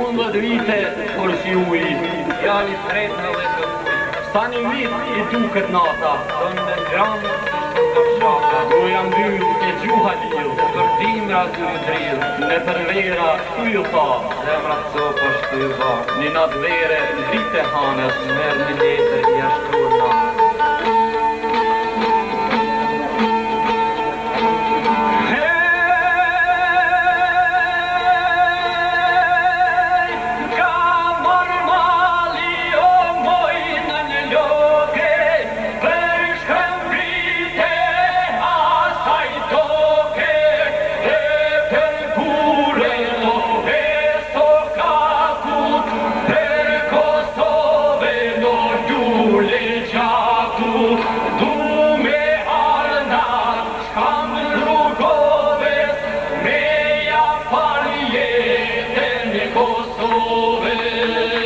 Në mundët vite, por si u i, janit në dhe të sa një mit i duket nata, të në mëndët rrëmës, si së ka pëshaka, Në gjuha di, të kërtimra të mëndri, në përvera, shku ju pa, dhe më në të sopa, shku ju pa, në nëtë verë, në rritë e hanës, mërë një në njetër i ashtuar. Ecco dove